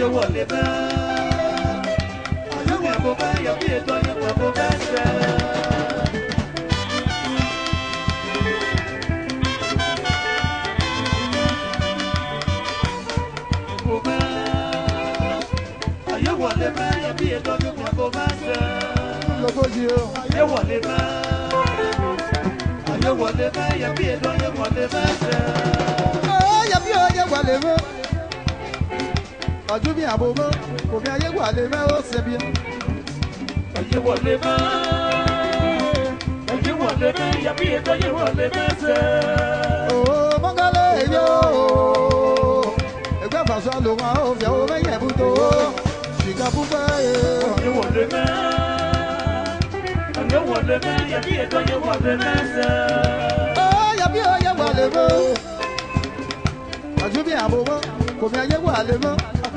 yóò wọlé bá ọjọ́ wà bó bá yọ bí ètò ọjọ́ wà bó bá ṣá. Ayé wọlé bá yọ bí ètò ọjọ́ wà bó bá ṣá. Ayé wọlé bá ayé wọlé bá yọ bí ètò ọjọ́ wà bó bá ṣá. ọdún bí àbòmọ́ òbí ayé wọlé mẹ́ ó ṣe bí. ayé wọlé mẹ́ ayé wọlé mẹ́ yàbí ètò ayé wọlé mẹ́ ṣe. òó mọ́kànlá èyó ẹgbẹ́ fàṣọ ló wọn àwọn mẹ́yẹ̀ bú tó ṣìkà púpẹ́. ayé wọlé mẹ́ ayé wọlé mẹ́ yàbí ètò ayé wọlé mẹ́ ṣe. ó yàbí ayé wọlé mẹ́ ọdún bí àbòmọ́ kò ayé wọlé mẹ́.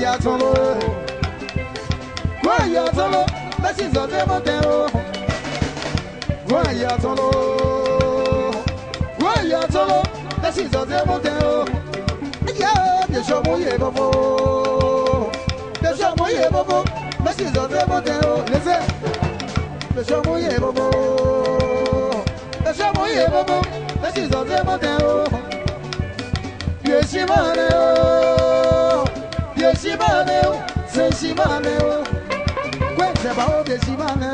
ya tolo gwa ya tolo basi zote motero Gwa ya tolo gwa ya tolo basi zote motero ya de shomo ye bobo de shomo ye bobo basi zote motero lese de shomo ye bobo de shomo ye bobo basi zote motero Yeshimane o shimane o se shimane o kwete ba oge shimane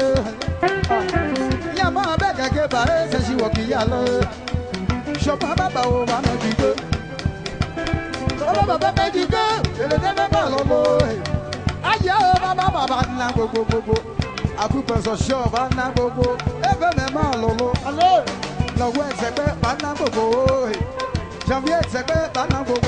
o ya ma be keke ba e se shi wo ki ya lo baba o ba no di go ba baba be di go ele de me ba lo mo aye o baba baba na gogo gogo akupe so sure ba na gogo ebe me ma lo lo alo lọ́wọ́ ẹ̀sẹ̀ pé bá ná gbogbo ó ṣàfihàn ẹ̀sẹ̀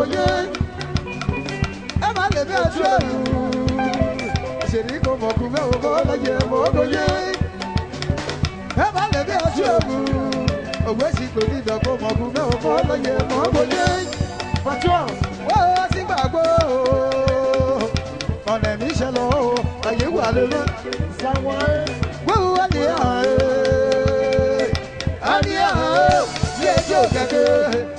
wòye ẹ má lè bí ẹtú ẹrù ṣèlú kò mọ̀kú mẹ́wò kọ́ lẹ́yẹ mọ́ ògòye ẹ má lè bí ẹtú ẹrù òwe sì kò ní ìdọ̀ kò mọ̀kú mẹ́wò kọ́ lẹ́yẹ mọ́ ògòye pàtó wọ́n ti gbàgbọ́ ọ̀nà ẹ̀mí ṣẹlẹ̀ o àyè wà lórí wọ́n wọ́n ní àárẹ̀ àríyá o ní ẹjọ́ kẹ̀kẹ́.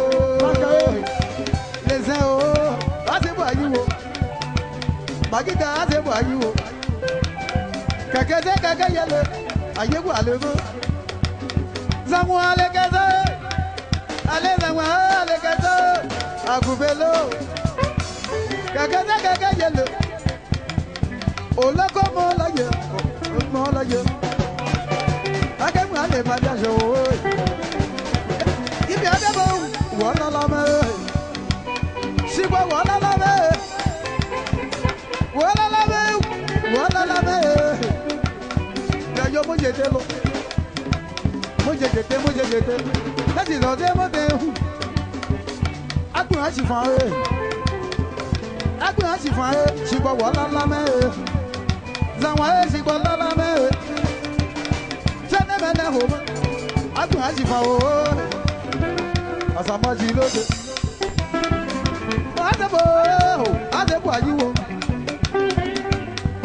Bàjí kan á ṣe Bùhárí o. Kẹ̀kẹ́ dé kẹ̀kẹ́ yẹlẹ, àyè wà lébó. Sanwó alẹ́kẹ́sẹ́, alẹ́ sanwó alẹ́kẹ́sẹ́, àgùnbélò. Kẹ̀kẹ́ dé kẹ̀kẹ́ yẹlẹ, olóko mọ́ láyé, mọ́ láyé. Akẹ́kọ̀ọ́ àlè máa dáṣọ owó yìí. sì fọ́n ẹ́ ẹgbẹ́ ẹ̀ sì fọ́n ẹ́ ṣìgbọ́ wọ́ lálá mẹ́ẹ̀ zàwọn ẹ̀ ṣìgbọ́ lálá mẹ́ẹ̀ sẹ́nẹ́mẹ́nẹ́ hò mọ́ ẹgbẹ́ ẹ̀ sì fọ́n ọ́ àsàmọ́jì lóde adébò ẹ̀ adébò àyíwò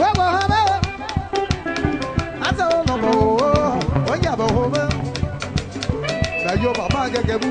wẹ́wọ̀ hàn mẹ́ẹ̀ àtẹ̀wọ̀ lọ́bọ̀ ọ̀ ọ̀ ń yàbọ̀ hò mẹ́ bàbá gẹ́gẹ́ bú.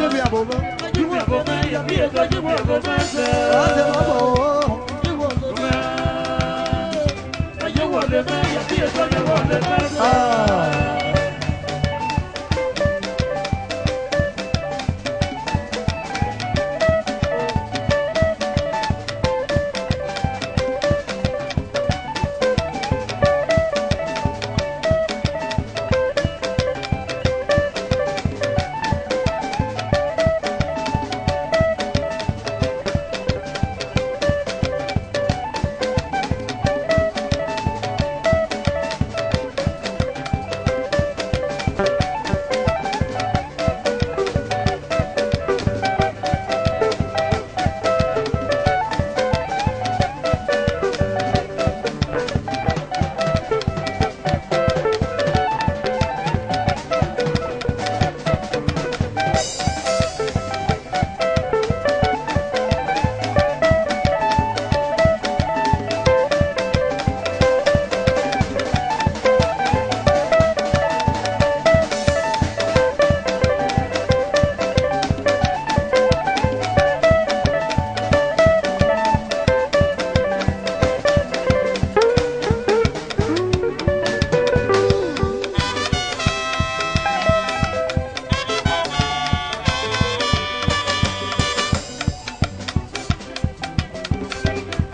débi àbòmọ. ojúbọ àbòmọ yọ bí èkó ojúbọ àbòmọ sẹ. láti má bọ̀ wọ́. ojúbọ lè mẹ́ yọ bí èkó ojúbọ lè mẹ́ sẹ.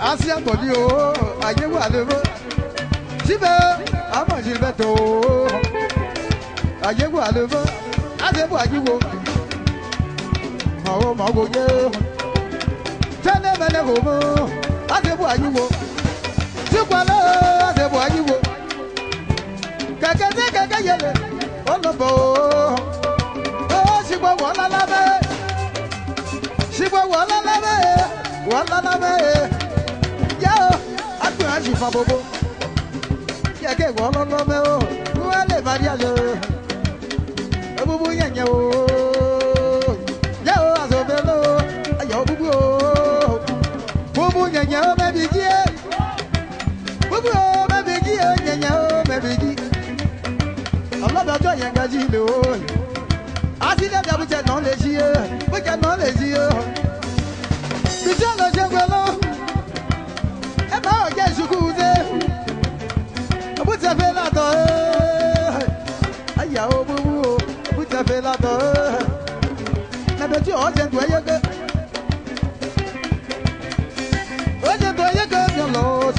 àṣìá tọ̀ ní o ayé wà lérò síbẹ̀ àmọ̀ṣe bẹ́ẹ̀ tó ayé wà lérò àṣẹ́bù àjíwò màwó màwó yé tẹ́lẹ̀ mẹ́lẹ̀ kò mú àṣẹ́bù àjíwò sípàlẹ́ àṣẹ́bù àjíwò kẹ̀kẹ́ sí kẹ̀kẹ́ yẹlẹ olóbó ó ṣìgbọ́ wọ́n lálábẹ́ ṣìgbọ́ wọ́n lálábẹ́ wọ́n lálábẹ́ fa bobo. Yẹ kí ìwọ lọ́lọ́mẹ́ o, wọ́n lè bá díẹ̀ lọ.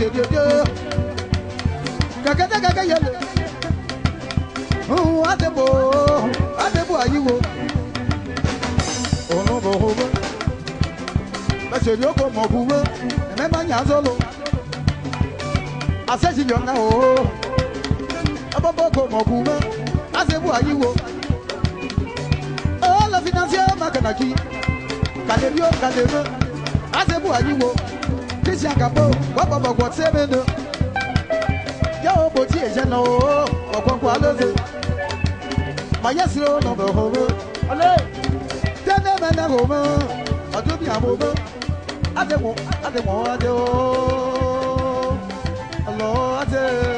diodio kakata kaka yele ohun adebo adebo ayiwo ohun bo hobo lẹsẹri oko mọ buwe ẹmẹ ma nya zolo asẹsi yọnga o ọbọbọ ko mọ buwe asebo ayiwo ọ lọ finansiẹ makanaki kalebio kalebe asebo ayiwo. This Kisi akabo, wapa bakwa tsemendo. Yo boti ejana o, wakwa kwa My yes, no be homo. Ale. Dene mena homo. Adobi abobo. Ademo, ademo ade o. Allah ademo.